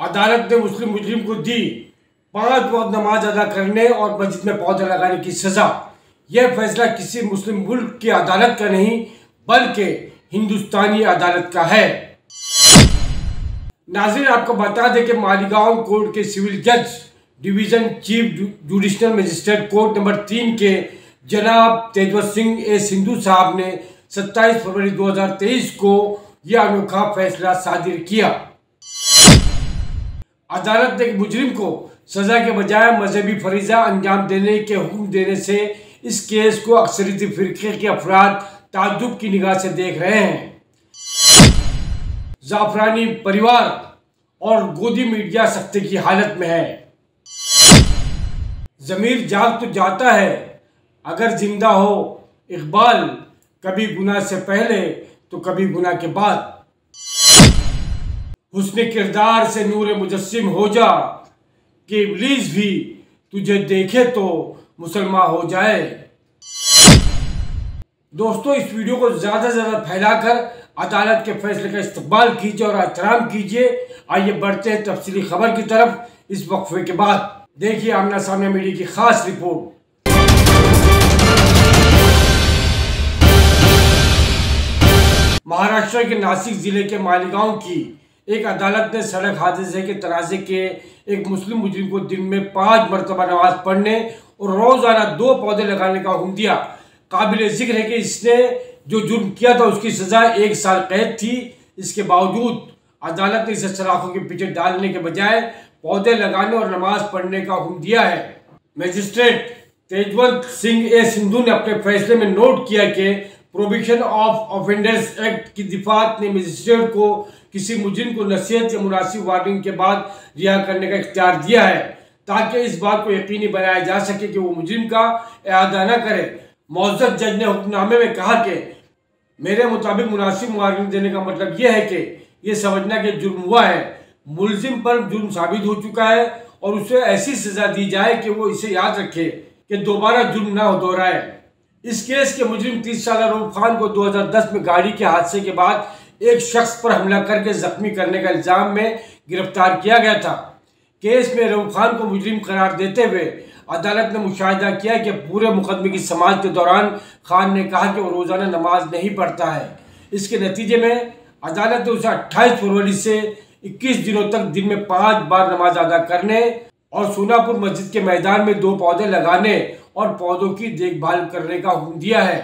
अदालत ने मुस्लिम मुजरिम को दी पाँच वक्त नमाज़ अदा करने और मस्जिद में पौधे लगाने की सजा। यह फैसला किसी मुस्लिम मुल्क की अदालत का नहीं, बल्कि हिंदुस्तानी अदालत का है। नाजिर, आपको बता दें कि मालीगांव कोर्ट के सिविल जज, division chief judicial magistrate court number तीन के जनाब तेजवत सिंह ए सिंधु साहब ने 27 फरवरी 2023 को यह अनोखा फैसला सादिर किया। अदालत ने मुजरिम को सजा के बजाय मजहबी फरीजा अंजाम देने के हुक्म देने से इस केस को अक्सरीती फिरके के अफराद ताजुब की निगाह से देख रहे हैं। जाफरानी परिवार और गोदी मीडिया सख्ते की हालत में है। जमीर जाग तो जाता है, अगर ज़िंदा हो, इकबाल कभी गुना से पहले तो कभी गुना के बाद। हुस्न किरदार से नूर मुजस्म हो जा, कि इबलीस भी तुझे देखे तो मुसलमान हो जाए। दोस्तों, इस वीडियो को ज़्यादा से ज़्यादा फैलाकर अदालत के फैसले का इस्तेमाल कीजिए और एहतराम कीजिए। आइए बढ़ते हैं तफसीली खबर की तरफ़, इस वक्फे के बाद। देखिए आमना सामने मीडिया की खास रिपोर्ट। महाराष्ट्र के नासिक ज़िले के मालीगांव की एक अदालत ने सड़क हादसे के तनाजे के एक मुस्लिम मुजरिम को दिन में पाँच मरतबा नमाज़ पढ़ने और रोज़ाना दो पौधे लगाने का हुक्म दिया। काबिल ज़िक्र है कि इसने जो जुर्म किया था, उसकी सजा एक साल कैद थी। इसके बावजूद अदालत ने इसे सलाखों के पीछे डालने के बजाय पौधे लगाने और नमाज़ पढ़ने का हुक्म दिया है। मजिस्ट्रेट तेजवंत सिंह ए सिंधु ने अपने फैसले में नोट किया कि प्रोविशन ऑफ़ ऑफेंडर्स एक्ट की दिफात ने मजिस्ट्रेट को किसी मुजरिम को नसीहत या मुनासिब वार्निंग के बाद रिहा करने का इख्तियार दिया है, ताकि इस बात को यकीनी बनाया जा सके कि वो मुजरिम का अदा न करे। मौजूद जज ने हुक्मनामे में कहा कि मेरे मुताबिक मुनासिब वार्निंग देने का मतलब यह है कि ये समझना कि जुर्म हुआ है, मुलजिम पर जुर्म साबित हो चुका है और उसे ऐसी सजा दी जाए कि वो इसे याद रखे कि दोबारा जुर्म ना दोहराए। इस केस के मुजरिम तीस साल रूफ खान को 2010 में गाड़ी के हादसे के बाद एक शख्स पर हमला करके जख्मी करने का इल्ज़ाम में गिरफ़्तार किया गया था। केस में रूफ खान को मुजरिम करार देते हुए अदालत ने मुशाह किया कि पूरे मुकदमे की समाज के दौरान खान ने कहा कि वो रोज़ाना नमाज़ नहीं पढ़ता है। इसके नतीजे में अदालत ने उसे अट्ठाईस फरवरी से 21 दिनों तक दिन में पाँच बार नमाज़ अदा करने और सोनापुर मस्जिद के मैदान में दो पौधे लगाने और पौधों की देखभाल करने का हुक्म दिया है।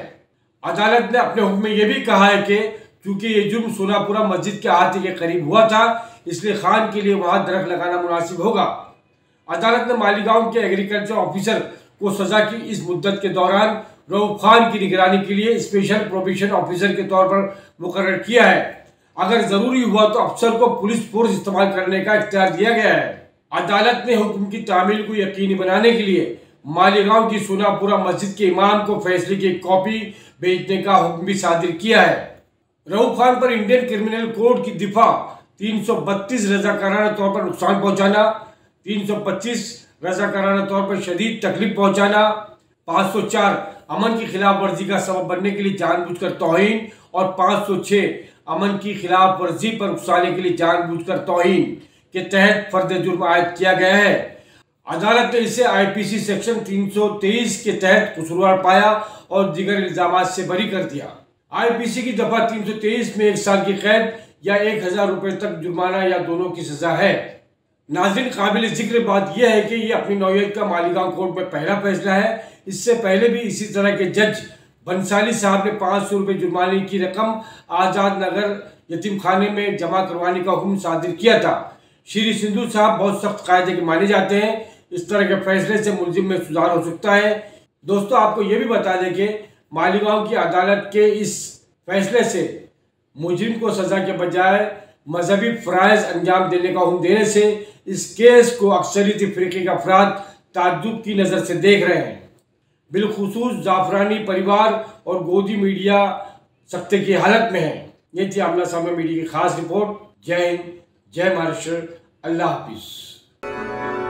अदालत ने अपने हुक्म में यह भी कहा है कि चूँकि ये जुर्म सोनापुरा मस्जिद के आते के करीब हुआ था, इसलिए खान के लिए वहाँ दरख्त लगाना मुनासिब होगा। अदालत ने मालीगांव के एग्रीकल्चर ऑफिसर को सजा की इस मुद्दत के दौरान रऊफ खान की निगरानी के लिए स्पेशल प्रोविशन ऑफिसर के तौर पर मुकर किया है। अगर ज़रूरी हुआ तो अफसर को पुलिस फोर्स इस्तेमाल करने का इख्तियार दिया गया है। अदालत ने हुक्म की तामील को यकीनी बनाने के लिए मालीगांव की सोनापुरा मस्जिद के इमाम को फैसले की कॉपी भेजने का हुक्म भी सादिर किया है। रऊफ खान पर इंडियन क्रिमिनल कोड की दिफा 332 रजाकाराना तौर पर नुकसान पहुंचाना 325 रजाकाराना तौर पर शदीद तकलीफ़ पहुंचाना 504 अमन की खिलाफ वर्जी का सबब बनने के लिए जानबूझकर तोहिन और 506 अमन की खिलाफ वर्जी पर उकसाने के लिए जानबूझकर तोहिन के तहत फर्द जुर्म आयद किया गया है। अदालत ने इसे आईपीसी सेक्शन 323 के तहत कसूरवार पाया और दीगर इल्ज़ाम से बरी कर दिया। आईपीसी की दफ़ा 323 में एक साल की कैद या एक हज़ार रुपए तक जुर्माना या दोनों की सजा है। नाजिन काबिल ज़िक्र बात यह है कि यह अपनी नौयत का मालिकान कोर्ट में पहला फैसला है। इससे पहले भी इसी तरह के जज बंसाली साहब ने पाँच सौ रुपये जुर्माने की रकम आज़ाद नगर यतीम खाने में जमा करवाने का हुक्म सादिर किया था। श्री सिंधु साहब बहुत सख्त कायदे के माने जाते हैं। इस तरह के फैसले से मुलजिम में सुधार हो सकता है। दोस्तों, आपको ये भी बता दें कि मालीगांव की अदालत के इस फैसले से मुजरिम को सजा के बजाय मजहबी फ़राइज अंजाम देने का हुक्म देने से इस केस को अक्सरीती फ़िरके के अफराद ताजुब की नज़र से देख रहे हैं। बिलखसूस जाफरानी परिवार और गोदी मीडिया सख्ते की हालत में है। ये थी आमना सामा मीडिया की खास रिपोर्ट। जय हिंद, जय महाराष्ट्र। अल्लाह हाफिज़।